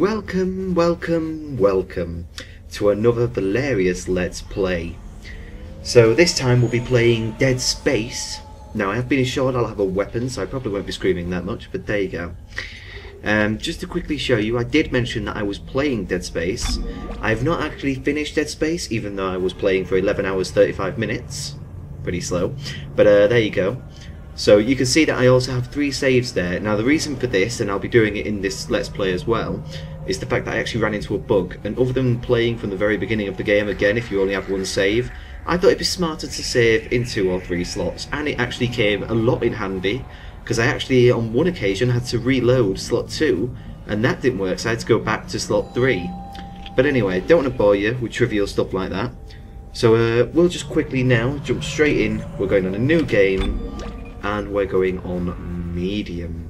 Welcome, welcome, welcome to another Valerius Let's Play. So this time we'll be playing Dead Space. Now I have been assured I'll have a weapon, so I probably won't be screaming that much, but there you go. Um, just to quickly show you, I did mention that I was playing Dead Space. I have not actually finished Dead Space, even though I was playing for 11 hours 35 minutes. Pretty slow. But uh, there you go. So you can see that I also have three saves there. Now the reason for this, and I'll be doing it in this Let's Play as well, is the fact that I actually ran into a bug. And other than playing from the very beginning of the game again, if you only have one save, I thought it'd be smarter to save in two or three slots. And it actually came a lot in handy, because I actually on one occasion had to reload slot 2, and that didn't work, so I had to go back to slot 3. But anyway, don't want to bore you with trivial stuff like that. So uh, we'll just quickly now jump straight in. We're going on a new game and we're going on medium.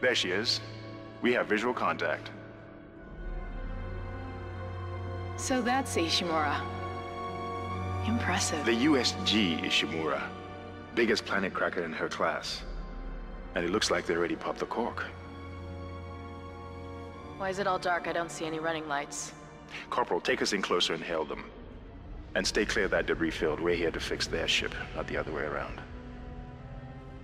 There she is. We have visual contact. So that's Ishimura. Impressive. The USG Ishimura. Biggest planet cracker in her class. And it looks like they already popped the cork. Why is it all dark? I don't see any running lights. Corporal, take us in closer and hail them. And stay clear of that debris field. We're here to fix their ship, not the other way around.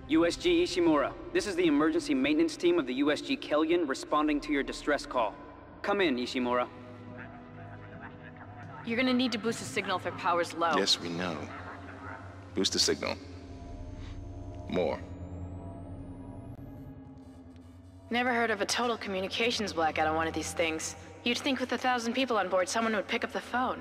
USG Ishimura, this is the emergency maintenance team of the USG Kellion responding to your distress call. Come in, Ishimura. You're gonna need to boost the signal if their power's low. Yes, we know. Boost the signal. More. Never heard of a total communications blackout on one of these things. You'd think with a thousand people on board, someone would pick up the phone.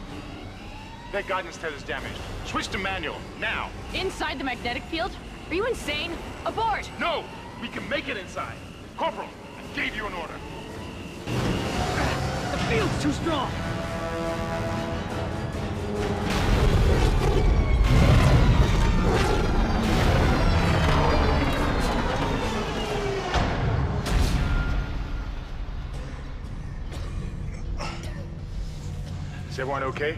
That guidance tether's damaged. Switch to manual, now! Inside the magnetic field? Are you insane? Abort! No! We can make it inside! Corporal, I gave you an order. The field's too strong. Is everyone okay?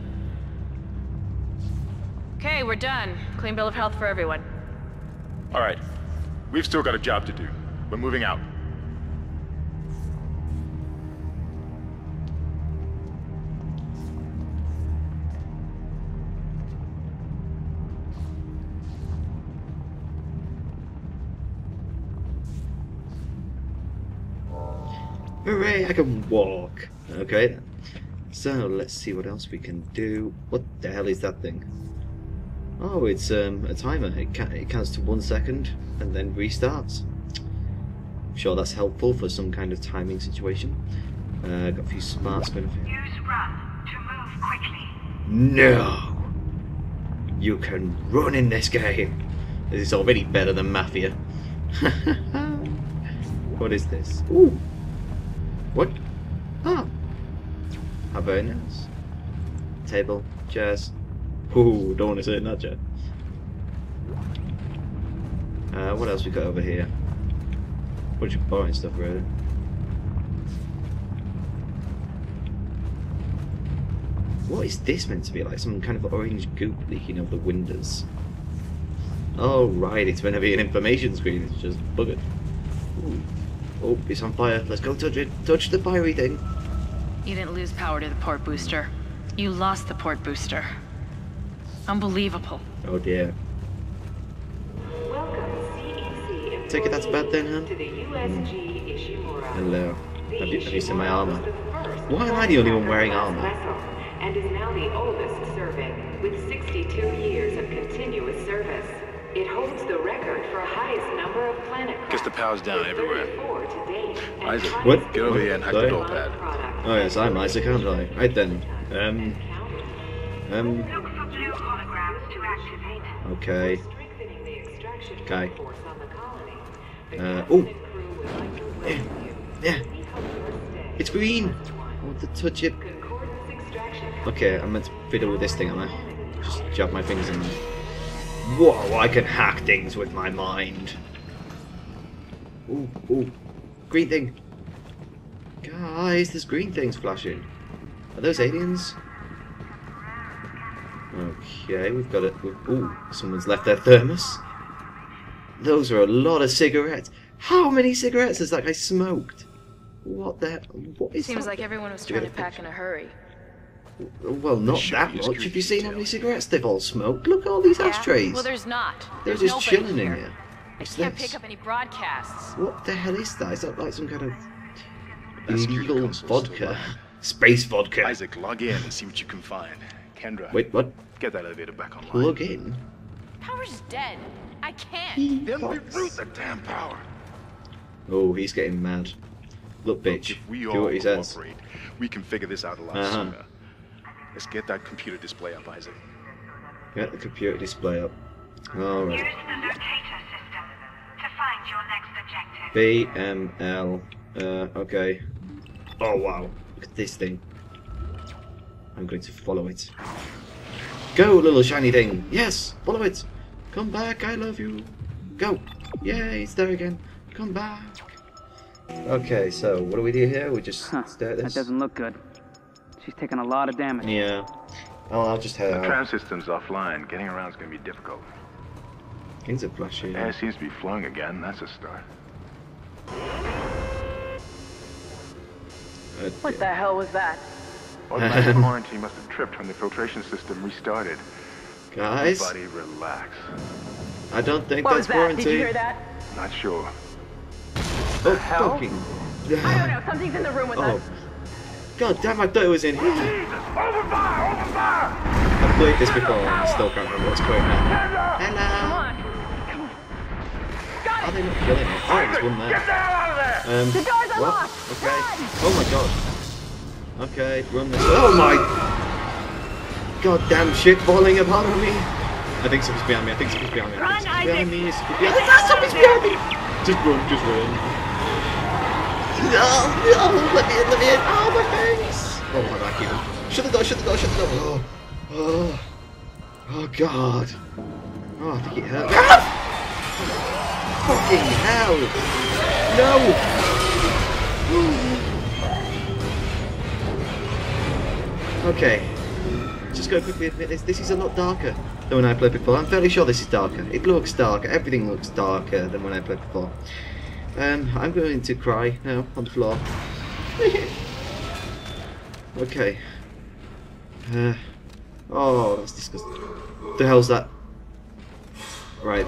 Okay, we're done. Clean bill of health for everyone. All right. We've still got a job to do. We're moving out. Hooray, I can walk. Okay then. So let's see what else we can do. What the hell is that thing? Oh, it's um, a timer. It, ca- it counts to one second and then restarts. I'm sure that's helpful for some kind of timing situation. Uh, got a few smarts benefits. Use run to move quickly. No! You can run in this game! This is already better than Mafia. what is this? Ooh! What? Ah! How very nice. Table, chairs. Don't want to say in that chair. Uh, what else we got over here? Bunch of boring stuff, really. What is this meant to be like? Some kind of orange goop leaking over the windows. Oh right, it's meant to be an information screen. It's just buggered. Ooh. Oh, it's on fire. Let's go touch it. Touch the fiery thing. You didn't lose power to the port booster. You lost the port booster. Unbelievable. Oh dear. Welcome, CEC Take it that's bad then, huh? to the USG Ishimura. Hello. The Have you, have you seen my armor? was the first Why am I the only one wearing armor? And is now the oldest serving, with 62 years of continuous service. It holds the record for highest number of planet Guess the power's down everywhere. 34 to date, and Isaac, What? Get over here and hack the door pad. Oh yes, I'm Isaac, aren't I? Right then. Um, um, Look for blue holograms to activate. okay. Strengthening the extraction Okay. force on the colony. The Uh, captain ooh. and crew would like to Yeah, yeah. We hope your stay It's green. I want to touch it. Okay, I'm meant to fiddle with this thing, am I? Just jab my fingers in there. Whoa, I can hack things with my mind. Ooh, ooh. Green thing. Guys, there's green things flashing. Are those aliens? Okay, we've got it. Ooh, someone's left their thermos. Those are a lot of cigarettes. How many cigarettes has that guy smoked? What the? What is Seems that? like everyone was trying to pack in a hurry. Well, not should that much. Have you seen how many cigarettes they've all smoked? Look at all these ashtrays. Well, there's not. They're There's just nobody chilling in here. here. I What's can't this? pick up any broadcasts. What the hell is that? Is that like some kind of illegal console's still vodka? Locked. Space vodka. Isaac, log in and see what you can find. Kendra, Wait, what? get that elevator back online. Log in? Power's dead. I can't. Then Fox. reroute the damn power. Oh, he's getting mad. Look, bitch. If we Do all what he says. we can figure this out a lot Uh-huh. sooner. Let's get that computer display up, Isaac. Get the computer display up. Alright. Use the locator system to find your next objective. BML. Uh, okay. Oh, wow. Look at this thing. I'm going to follow it. Go, little shiny thing. Yes, follow it. Come back, I love you. Go. Yay, it's there again. Come back. Okay, so what do we do here? We just Huh, stare at that doesn't look good. She's taking a lot of damage. Yeah. I'll, I'll just head The out. tram system's offline. Getting around is going to be difficult. Things are flashing. Air seems to be flowing again. That's a start. Uh, What the hell was that? Automatic quarantine must have tripped when the filtration system restarted. Guys, Everybody relax. I don't think What that's was that? Did you warranty. hear that? Not sure. Oh, hell? fucking. I don't know. Something's in the room with Oh. us. God damn, I thought it was in here. Jesus! Open fire! Open fire! I've played this before and I still can't remember what's going on. Come Hello! on. Got Are it. they not killing it? Oh, there's one there. Get the hell out of there! Um, The doors are what? locked. Okay. Run. Oh my god. Okay, run this. Oh my! Goddamn shit falling apart on me! I think something's behind me, I think something's behind me. I think Run, something's behind me. It's behind me. Ah, something's behind me! Just run, just run. No, no, let me in, let me in. Oh, my face! Oh my god, keep it. Shut the door, shut the door, shut the door. Oh, oh, oh god. Oh, I think it hurt. Ah! Fucking hell! No! Okay. Just go quickly admit this. This is a lot darker than when I played before. I'm fairly sure this is darker. It looks darker. Everything looks darker than when I played before. Um, I'm going to cry now on the floor. okay. Uh, oh, that's disgusting. The hell's that? Right,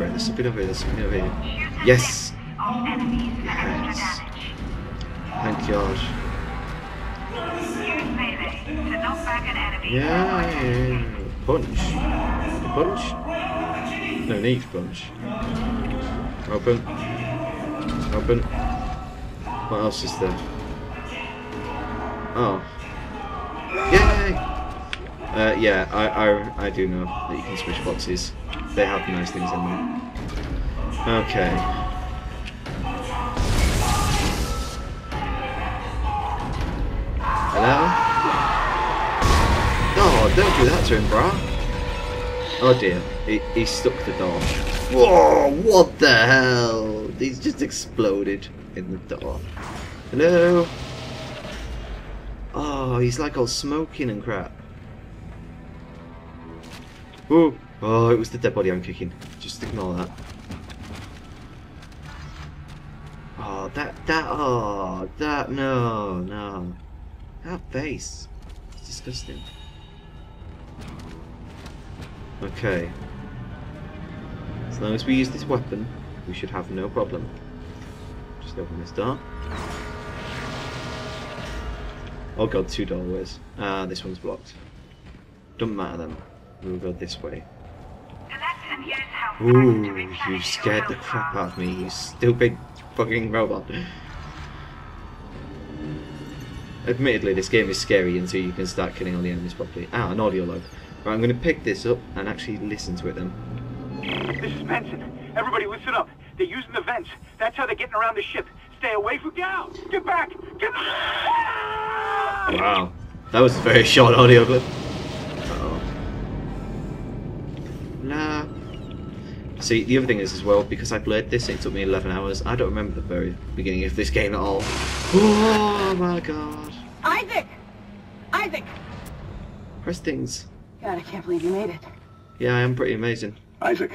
here. There's something over here. There's something over here. Yes. Yes. Thank God. Yeah, yeah, yeah. Punch. Punch? No need punch. Open. Open. What else is there? Oh. Yay! Uh, yeah, I, I, I do know that you can switch boxes. They have nice things in them. Okay. Hello? Oh, don't do that to him, bro. Oh dear, he, he stuck the door. Whoa, what the hell? He's just exploded in the door. Hello? Oh, he's like all smoking and crap. Ooh. Oh, it was the dead body I'm kicking. Just ignore that. Oh, that, that, oh, that, no, no. That face. It's disgusting. Okay. As long as we use this weapon, we should have no problem. Just open this door. Oh god, two doorways. Ah, this one's blocked. Doesn't matter then. We'll go this way. Ooh, you scared the crap out of me, you stupid fucking robot. Admittedly, this game is scary until you can start killing all the enemies properly. Ah, an audio log. Right, I'm going to pick this up and actually listen to it then. This is Benson. Everybody listen up. They're using the vents. That's how they're getting around the ship. Stay away from... Out! Get back! Get back! Wow, that was a very short audio clip. See, the other thing is as well, because I played this, it took me 11 hours. I don't remember the very beginning of this game at all. Oh my god. Isaac! Isaac! Press things. God, I can't believe you made it. Yeah, I am pretty amazing. Isaac,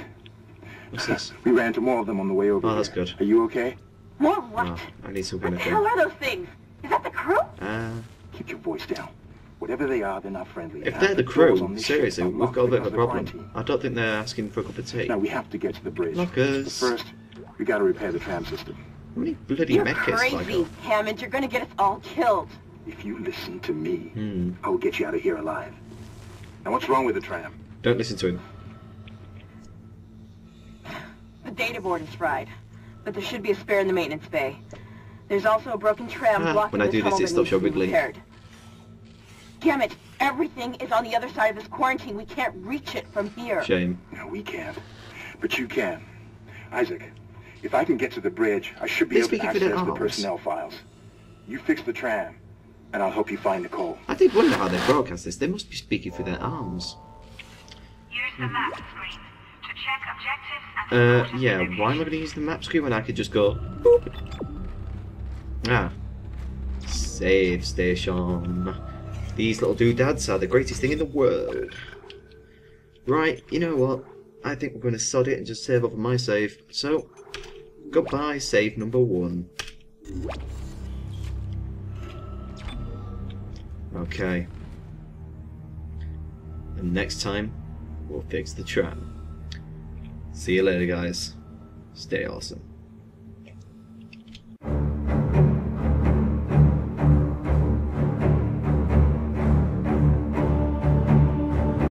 What's this? we ran into more of them on the way over Oh, that's here. good. Are you okay? More what? Oh, I need some what kind the hell are those things? Is that the crew? Ah. Keep your voice down. Whatever they are, they're not friendly. If Now, they're the doors crew, seriously, we've got a bit of a problem. quarantine. I don't think they're asking for a cup of tea. Now, we have to get to the bridge. Lockers. But first, we gotta repair the tram system. How many bloody You're mechas crazy, got? Hammond. You're gonna get us all killed. If you listen to me, Hmm. I will get you out of here alive. Now, what's wrong with the tram? Don't listen to him. The data board is fried, but there should be a spare in the maintenance bay. There's also a broken tram Ah, blocking when I the do this, tunnel it that stops needs your to be wiggling. repaired. Damn it! Everything is on the other side of this quarantine. We can't reach it from here. Shame. No, we can't. But you can. Isaac, if I can get to the bridge, I should be They're able to speaking for access the arms. personnel files. You fix the tram, and I'll help you find Nicole. I did wonder how they broadcast this. They must be speaking through their arms. Use the map screen to check objectives and Uh, yeah, why am I going to use the map screen when I could just go... Boop. Ah. Save station. These little doodads are the greatest thing in the world. Right, you know what? I think we're going to sod it and just save over my save. So, goodbye, save number one. Okay. And next time, we'll fix the tram. See you later, guys. Stay awesome.